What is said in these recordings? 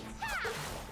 Yeah!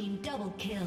Team double kill.